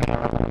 Gracias.